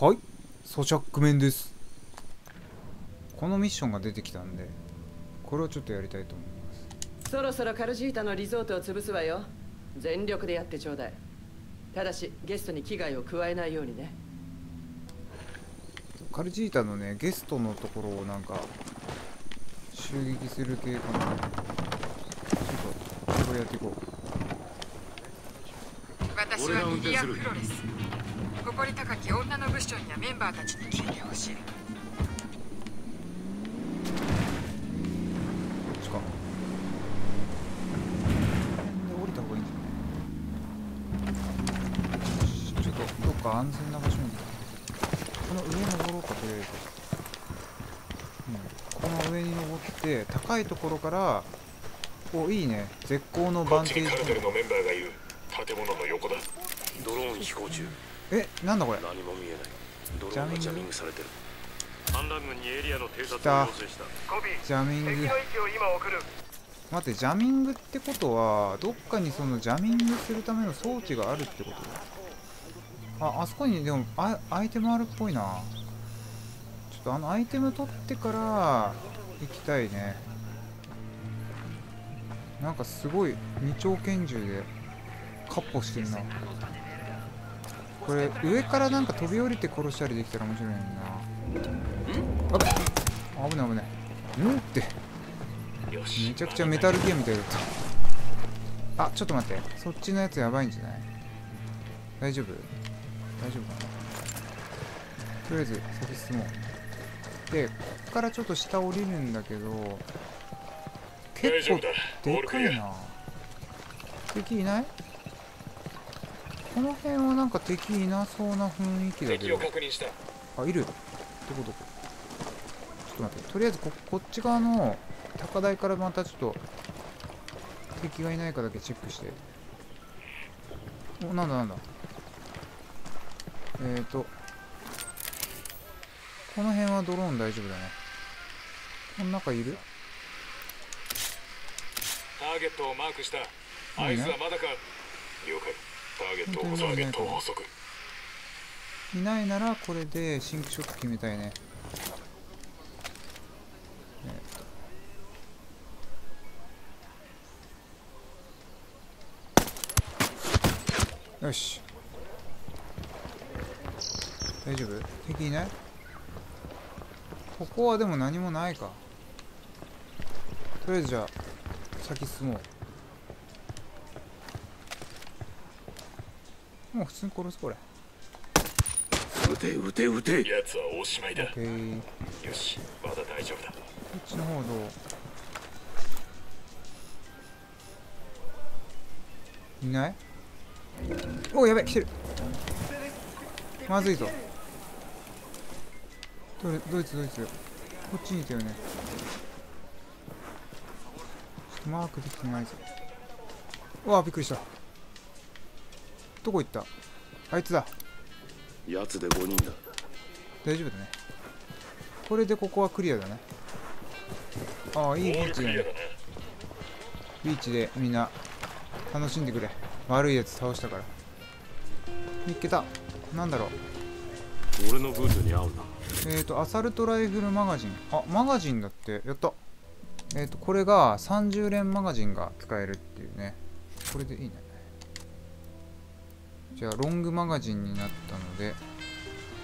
はい。咀嚼面です。このミッションが出てきたんでこれをちょっとやりたいと思います。そろそろカルジータのリゾートを潰すわよ。全力でやってちょうだい。ただしゲストに危害を加えないようにね。カルジータのねゲストのところをなんか襲撃する系かな。ちょっとこれやっていこう。私はリディア・フロレス誇り高き女のブッションやメンバーたちに聞いてほしい。こっちか。で降りた方がいいんじゃない？ちょっとどっか安全な場所にこの上登ろうかとりあえず、うん、この上に登って高いところからおいいね絶好のバンテージカルテルのメンバーがいる。建物の横だ。ドローン飛行中。トえなんだこれ？何も見えない。ドローンがジャミング。されてる。反乱軍にエリアの偵察を要請した。ジャミング。位置を今送る。待ってジャミングってことはどっかにそのジャミングするための装置があるってこと？ああそこにでもアアイテムあるっぽいな。ちょっとあのアイテム取ってから行きたいね。なんかすごい二丁拳銃でカッポしてるなこれ上からなんか飛び降りて殺したりできたら面白いな。あ危ない危ない。うんって。めちゃくちゃメタルゲームみたいだった。あちょっと待って。そっちのやつやばいんじゃない？大丈夫？大丈夫かな？とりあえず先進もう。でこっからちょっと下降りるんだけど結構でかいな。敵いない？この辺はなんか敵いなそうな雰囲気だけ敵どを確認した。あいる。どこどこちょっと待って。とりあえずここっち側の高台からまたちょっと敵がいないかだけチェックして。おなんだなんだ。えーと。この辺はドローン大丈夫だね。この中いる？ターゲットをマークした。い合図はまだか。了解ターゲットを補足ターゲットを補足いないならこれでシンクショット決めたいね。えーっと。よし。大丈夫？敵いない？ここはでも何もないか。とりあえずじゃあ先進もうもう普通に殺すこれ。撃て撃て撃て。奴はおしまいだよしまだ大丈夫だ。こっちの方どう？いない？おやべ来てる。まずいぞ。どれドイツドイツこっちにいたよね。ちょっとマークできてないぞ。うわびっくりしたどこ行った？あいつだ。やつで5人だ。大丈夫だね。これでここはクリアだね。ああいいビボーチだね。ビーチでみんな楽しんでくれ。悪いやつ倒したから。見っけた。なんだろう。俺のブーツに合うな。えーとアサルトライフルマガジン。あマガジンだって。やった。えーとこれが30連マガジンが使えるっていうね。これでいいねじゃあロングマガジンになったので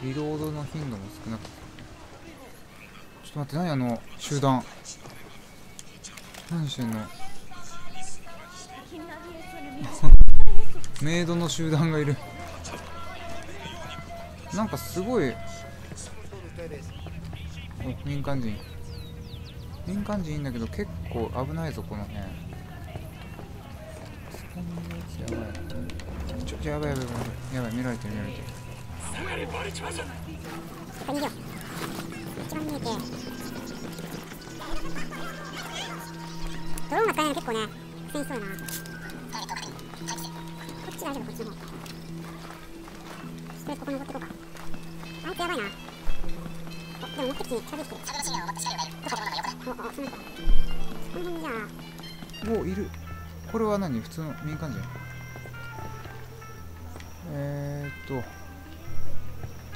リロードの頻度も少なくちょっと待って何あの集団。何してんの？メイドの集団がいる。なんかすごい。お民間人。民間人いいんだけど結構危ないぞこの辺。やばいちょやばい。やばい。やばい。見られてる見られてる下がれバレちまうぞ逃げよ一番見えてドローンが使えない。結構ね苦戦しそうだなこっち大丈夫こっちの方とりあえずここ登ってこうかあい。つやばい。なあでも目的地に近づい。てきてるおおおそのそこの辺じゃあおい。るこれは何？普通の民間人？えーっと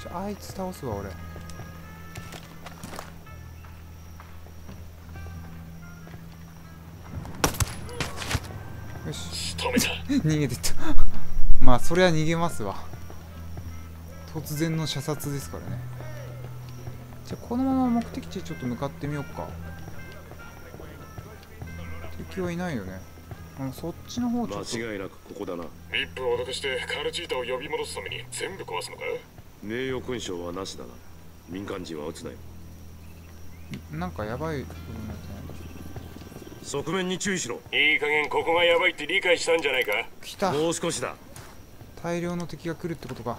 ちょあいつ倒すわ俺。よし。逃げてった。まあそれは逃げますわ。突然の射殺ですからね。じゃあこのまま目的地へちょっと向かってみようか。敵はいないよねあのそっちの方ちょっと。間違いなくここだな。リップを脅かしてカルチータを呼び戻すために全部壊すのか名誉勲章はなしだな。民間人は撃つなよ。なんかやばいことになってない？側面に注意しろ。いい加減ここがヤバいって理解したんじゃないか？来た。もう少しだ。大量の敵が来るってことか。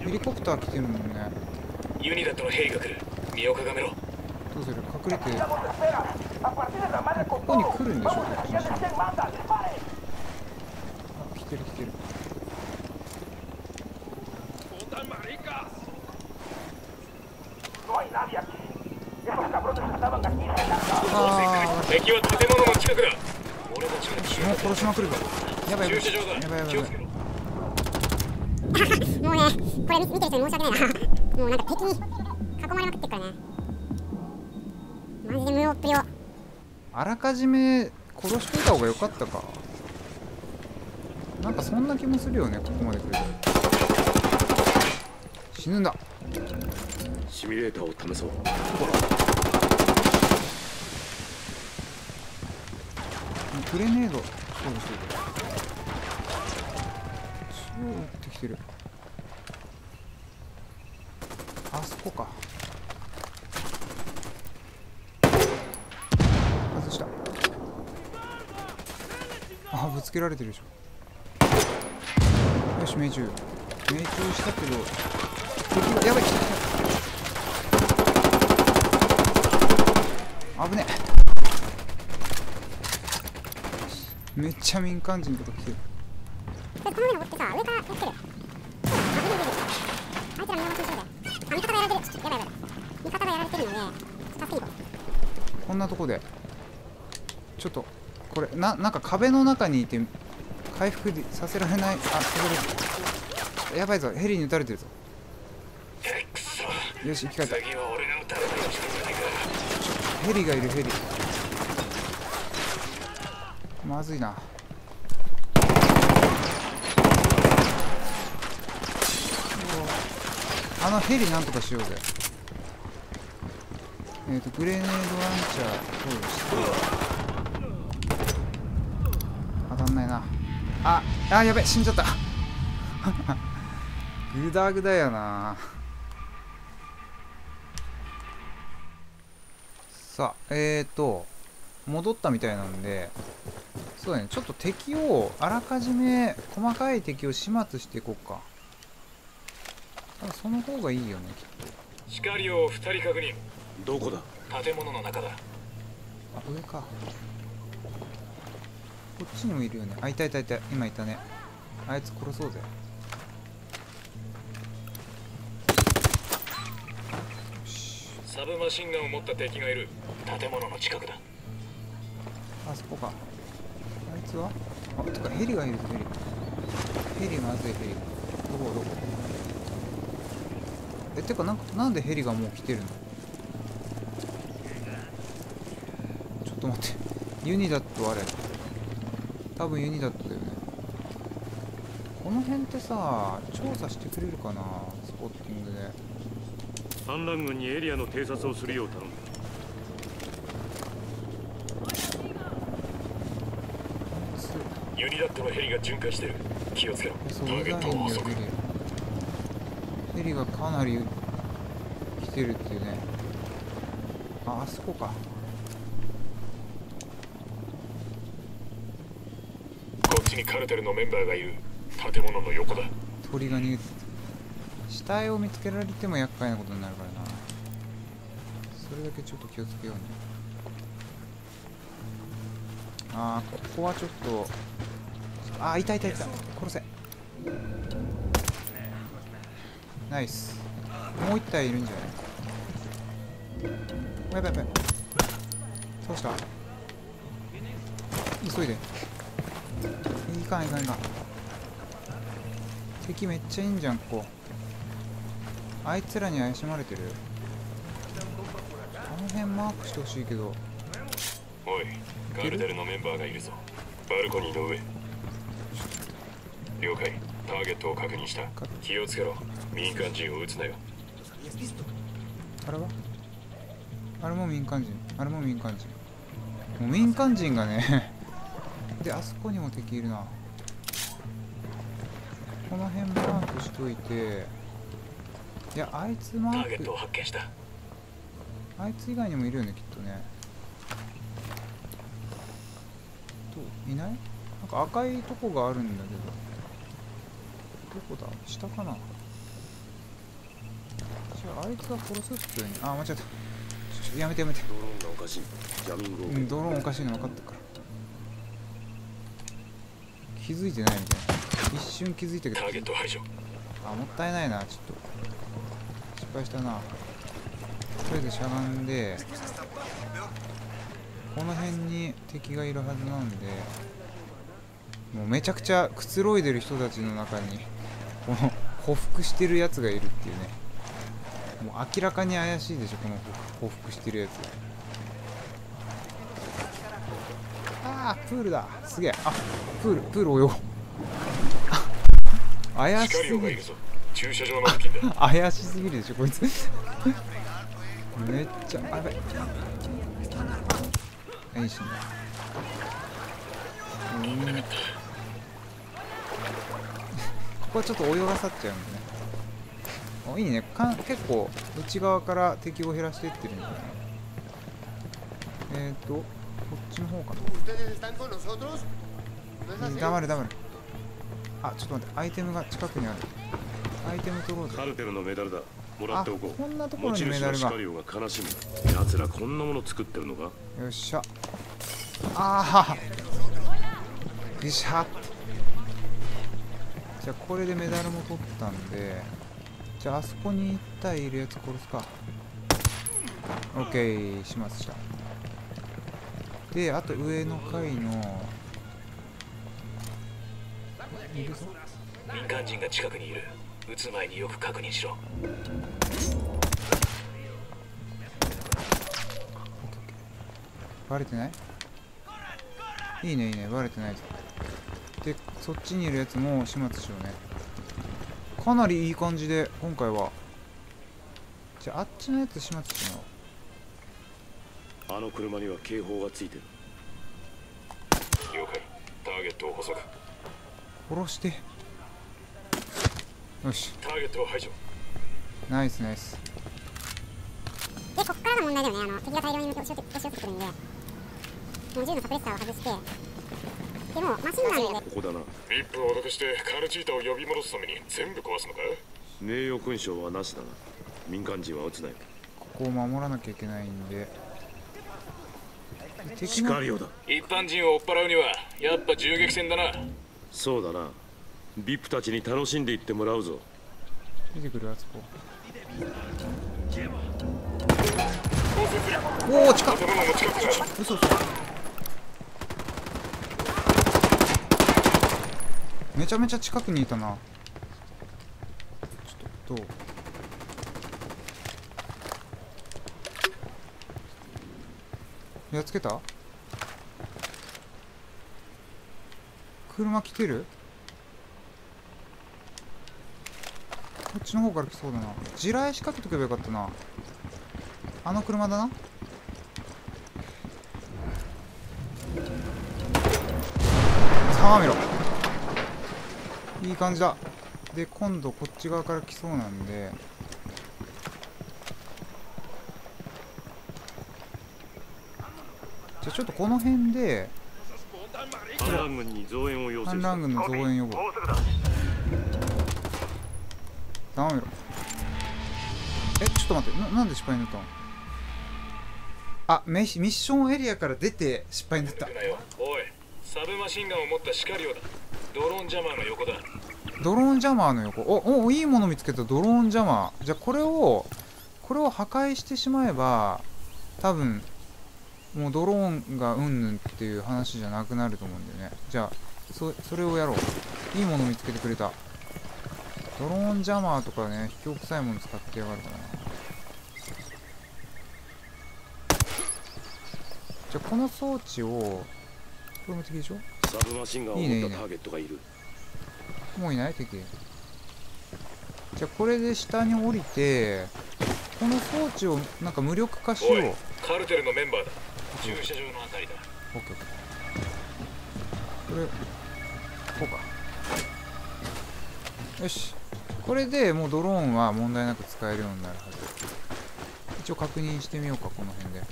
ヘリコプター来てるもんね。ユニダットの兵が来る。身をかがめろ。どうする隠れてここに来るんでしょこっちの人あ来てる来てる。あ敵は建物の近くだ俺たち殺しまくるぞ。やばいやばい駐車場だやばいやばい。もうねこれ見見てる人に申し訳ないな。もうなんか敵にあらかじめ殺しといた方が良かったか。なんかそんな気もするよねここまで来ると。死ぬんだ。シミュレーターを試そう。グレネード勝負してる？中央撃ってきてる。あそこか外したあぶつけられてるでしょ。よし命中。命中したけど。敵がやばい。危ねえ。めっちゃ民間人とか来てる。でこの上登ってさ上からやってる。あいつら見守ってそうだよあ味方がやられてる。やばい。やばい味方がやられてるので助けに行ここんなとこで。ちょっとこれななんか壁の中にいて回復させられない。あさせるやばいぞ。ヘリに撃たれてるぞ。よし生き返った。ヘリがいるヘリ。まずいな。あのヘリなんとかしようぜ。えっ、とグレネードランチャーそうしてんないな。ああやべ死んじゃった。グダグダやな。さあえーと戻ったみたいなんでそうだねちょっと敵をあらかじめ細かい敵を始末していこうか。その方がいいよねきっと。シカリオを二人確認。どこだ？建物の中だ。あ上かこっちにもいるよね。あいたいたいた。今いたね。あいつ殺そうぜ。よしサブマシンガンを持った敵がいる。建物の近くだ。あそこか。あいつは？あてかヘリがいるぞヘリ。ヘリまずいヘリどこ？どこ？えてかなんかなんでヘリがもう来てるの？ちょっと待って。ユニダットあれ多分ユニダットだよね。この辺ってさ調査してくれるかな？スポッティングで。反乱軍にエリアの偵察をするよう頼んだ。ユニダットのヘリが巡回してる。気をつけろ。タそうーゲットを遅くヘリヘリがかなり来てるっていうね。ああそこかこっちにカルテルのメンバーがいる。建物の横だ。鳥が逃げてた死体を見つけられても厄介なことになるからな。それだけちょっと気をつけようね。あーここはちょっとあーいたいたいた。殺せ。ナイス。もう一体いるんじゃない？やばいやばい。倒した。急いで。いかんいかんいかん。敵めっちゃいいんじゃんここ。あいつらに怪しまれてる。あの辺マークしてほしいけど。おいカルテルのメンバーがいるぞ。バルコニーの上。了解。ターゲットを確認した。気をつけろ。民間人を撃つなよ。あれは？あれも民間人。あれも民間人。もう民間人がねであそこにも敵いるな。この辺マークしといて。いやあいつマーク。あいつ以外にもいるよねきっとね。といない？なんか赤いとこがあるんだけど。どこだ？下かな？じゃああいつが殺すってに。あ間違えた。やめてやめて。ドローンがおかしい。ジャミングをうんドローンおかしいの分かってるから気づいてないみたいな。一瞬気づいたけど。ターゲット排除。あもったいないな。ちょっと。失敗したな。とりあえずしゃがんでこの辺に敵がいるはずなんでもうめちゃくちゃくつろいでる人たちの中にこの匍匐してるやつがいるっていうね。もう明らかに怪しいでしょこの匍匐してるやつプールだ。すげえ。あプールプール泳ごう。あ怪しすぎる。駐車場の付近だ 怪しすぎるでしょこいつ。めっちゃあやばいいいしね。うんここはちょっと泳がさっちゃうんでね。あいいね。かん結構内側から敵を減らしていってるんじゃな。いえっ、ー、とこっちの方かな。¿Ustedes están con nosotros? ¿No es うん?黙れ黙れあちょっと待って。アイテムが近くにある。アイテム取ろうぜ。カルテルのメダルだ。もらあっておこう。こんなところにメダルが。悲しむ。奴らこんなもの作ってるのか？よっしゃ。ああよっしゃじゃあこれでメダルも取ったんで。じゃああそこに1体いるやつ殺すか。OK しましたであと上の階の。民間人が近くにいる。撃つ前によく確認しろ。バレてない？いいねいいね。バレてないぞ。でそっちにいるやつも始末しようね。かなりいい感じで今回は。じゃああっちのやつ始末しよあの車には警報がついてる。了解。ターゲットを捕捉。う殺して。よし。ターゲットを排除。ナイスナイス。で、こっからが問題だよね。あの、敵が大量に押し寄せ押し寄せてくるんで、もう銃のサプレッサーを外して、でも、マシンガンで、ここだな。リップを脅かしてカルチータを呼び戻すために全部壊すのか？名誉勲章はなしだな。民間人は撃つなよ。ここを守らなきゃいけないんでシのカリオだ一般人を追っ払うにはやっぱ銃撃戦だな。そうだな。ビップたちに楽しんでいってもらうぞ。出てくるあそこ。おお近っ嘘嘘。めちゃめちゃ近くにいたな。ちょっとどう？やっつけた？車来てる？こっちの方から来そうだな。地雷仕掛けとけばよかったな。あの車だな。さあ見ろ。いい感じだ。で今度こっち側から来そうなんで。じゃあちょっとこの辺で反乱軍に増援を要請反乱軍の増援予防。頼めろえちょっと待ってななんで失敗になったの？あメミッションエリアから出て失敗になった。なよおいサブマシンガンを持ったシカリオだ。ドローンジャマーの横だ。ドローンジャマーの横。おおいいもの見つけた。ドローンジャマー。じゃあこれをこれを破壊してしまえば多分もうドローンがうんぬんっていう話じゃなくなると思うんだよね。じゃあそそれをやろう。いいもの見つけてくれた。ドローンジャマーとかね卑怯臭いもの使ってやがるからなじゃあこの装置をこれも敵でしょ？サブマシンったターゲットがいる。もういない敵。じゃあこれで下に降りてこの装置をなんか無力化しよう。カルテルのメンバーだ駐車場のあたりだオッケー。これこうか。よし。これでもうドローンは問題なく使えるようになるはず。一応確認してみようかこの辺で。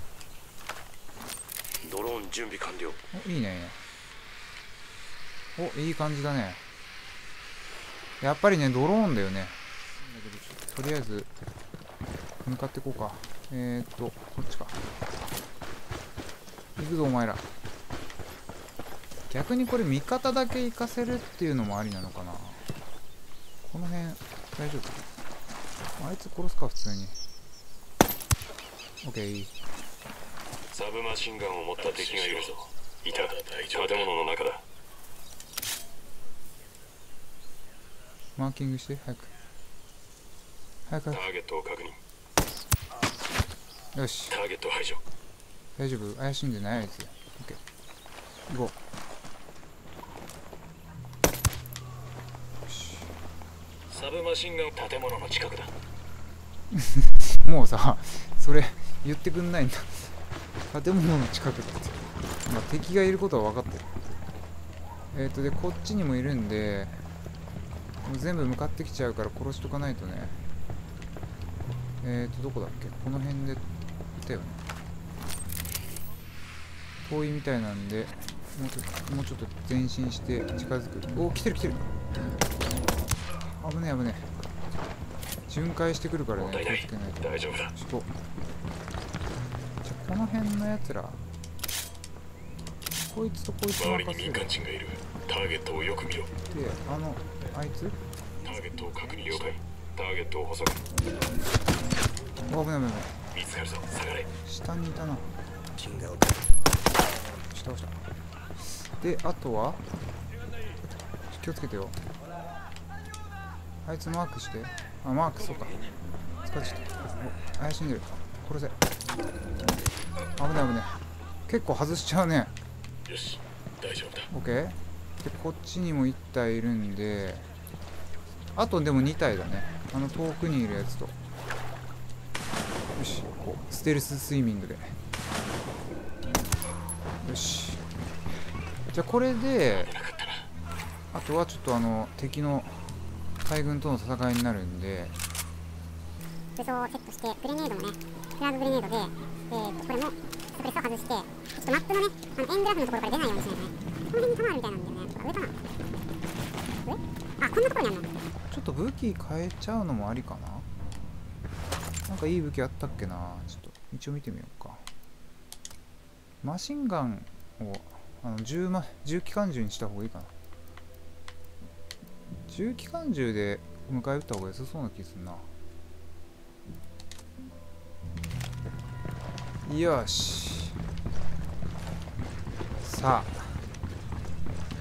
ドローン準備完了。おいいね。いいねおいい感じだね。やっぱりねドローンだよね。とりあえず向かっていこうか。えー、っとこっちか行くぞお前ら。逆にこれ味方だけ行かせるっていうのもありなのかな。この辺大丈夫？あいつ殺すか普通に。OK サブマシンガンを持った敵がいるぞ。いた。建物の中だ。マーキングして早く。早くタ早ーゲットを確認。くよし。ターゲット排除大丈夫？怪しんでないあいつ OK 行こサブマシンガン建物の近くだ。う もうさそれ言ってくんないんだ。建物の近くって。まあ敵がいることは分かってる。えっ、ー、とでこっちにもいるんでもう全部向かってきちゃうから殺しとかないとね。えっ、ー、とどこだっけ？この辺でいたよね遠いみたいなんでもうちょっともうちょっと前進して近づく。お来てる来てる。危ねえ危ねえ。巡回してくるからね気をつけないと。大丈夫だ。しこじゃあこの辺のやつら。こいつとこいつ周りに任せる。で民間人がいるターゲットをよく見ろあのあいつ？ターゲットを確認了解。ターゲットを捕捉あ危ない危ない危ない。見つかるぞ。下がれ。下にいたな。下押した。であとは気をつけてよ。あいつマークして。あマークそうか。使っちゃったお怪しんでる。殺せ。危ない危ない。結構外しちゃうね。よし。大丈夫だ。OK でこっちにも1体いるんで。あとでも2体だね。あの遠くにいるやつと。よし。こうステルススイミングでよし。じゃあこれであとはちょっとあの敵の大軍との戦いになるんで。武装をセットしてグレネードもねフラググレネードで、えー、とこれもスプレッサー外してちょっとマップのねあの円グラフのところから出ないようにしないとねこの辺に弾あるみたいなんだよね上かな。上？あこんなところにあるのちょっと武器変えちゃうのもありかな。なんかいい武器あったっけな。ちょっと一応見てみようか。マシンガンをあの銃,、ま、銃機関銃にした方がいいかな。銃機関銃で迎え撃った方が良さそうな気するな。よし。さあ。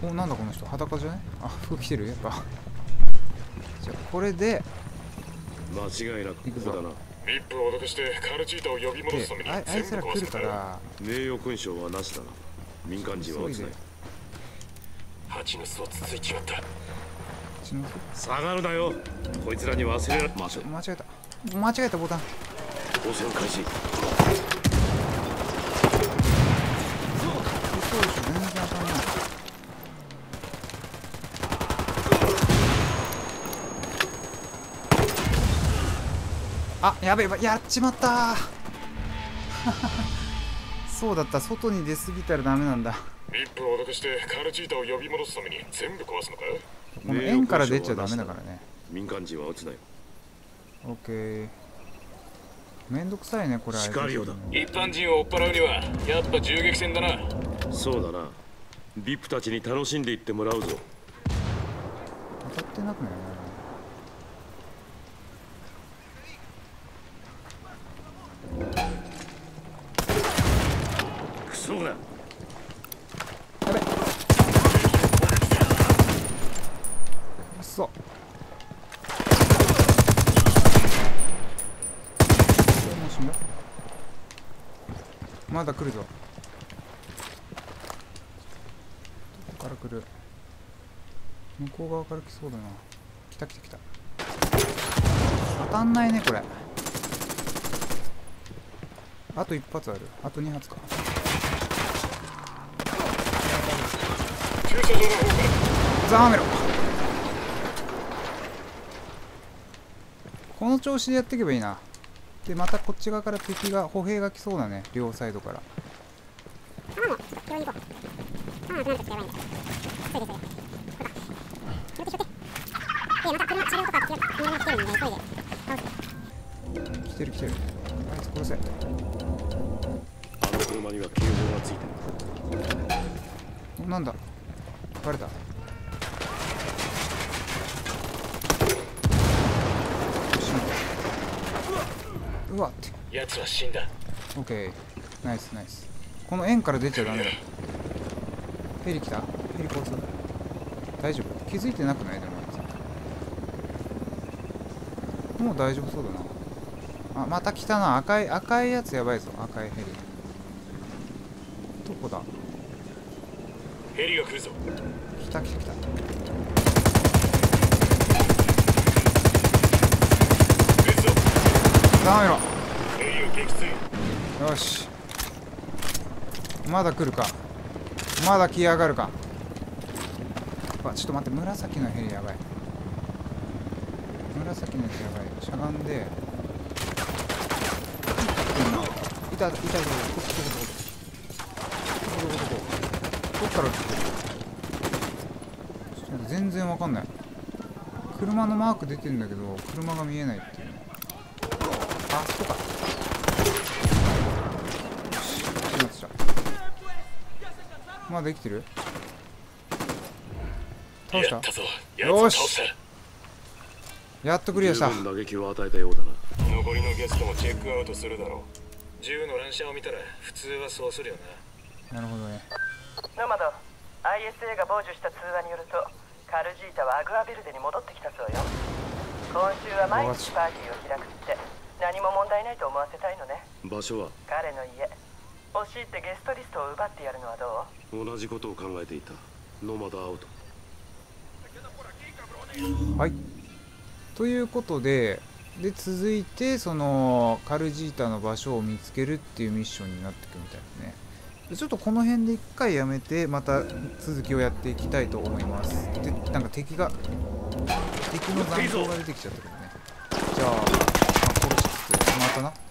おなんだこの人。裸じゃねあ服着てる？やっぱ。じゃあこれで。間違いなくぞここだな。ミップを脅かしてカルチータを呼び戻すために全部壊すから名誉勲章はなしだ。な民間人は撃つな蜂の巣をつついちまった。下がるなよ。こいつらに忘れらまず間違えた。間違えたボタン。応戦開始そうでしょ全然当たんないあやべえやばいやっちまった。ー そうだった。外に出過ぎたらダメなんだ。ミップを脅かしてカルチータを呼び戻すために全部壊すのかこの円から出ちゃダメだからね。民間人は撃つなよオッケー。めんどくさいねこれ。シカリオだ。一般人を追っ払うにはやっぱ銃撃戦だな。そうだな。ビップたちに楽しんでいってもらうぞ。当たってなくない？クソが。クソまだ来るぞ。どこから来る？向こう側から来そうだな。来た来た来た。当たんないねこれ。あと1発ある。あと2発か。駐車場のこの調子でやっていけばいいな。でまたこっち側から敵が歩兵が来そうだね。両サイドから。来てる来てる。あいつ殺せ。あの車には警報がついてるおなんだ？バレた。うわって。奴は死んだ。オッケーナイスナイス。この円から出ちゃダメだ。ヘリ来た？ヘリ交通。大丈夫。気づいてなくない？でもあいつ。もう大丈夫そうだなあまた来たな。赤い赤いやつやばいぞ。赤いヘリ。どこだ？ヘリが来るぞ。来た来た来た。撃つぞ。ダメろヘリを撃墜。よし。まだ来るか。まだ来やがるか。あちょっと待って。紫のヘリやばい。紫のやつやばい。しゃがんでいたいたいたここここここここここここどっから撃ってくるちょっと待って全然わかんない車のマーク出てるんだけど車が見えないっていうねあそこかしまったまだ生きてる倒したよし。やっとクリアした。十分打撃を与えたようだな。残りのゲストもチェックアウトするだろう銃の乱射を見たら普通はそうするよな。なるほどね。ノマド ISA が傍受した通話によるとカルジータはアグアビルデに戻ってきたそうよ。今週は毎日パーティーを開くって何も問題ないと思わせたいのね。場所は？彼の家。欲しいってゲストリストを奪ってやるのはどう？同じことを考えていた。ノマドアウトはい。ということでで続いてそのカルジータの場所を見つけるっていうミッションになっていくみたいですね。でちょっとこの辺で一回やめてまた続きをやっていきたいと思います。でなんか敵が敵の残像が出てきちゃったけどね。じゃあ、まあ、殺しつつまたな。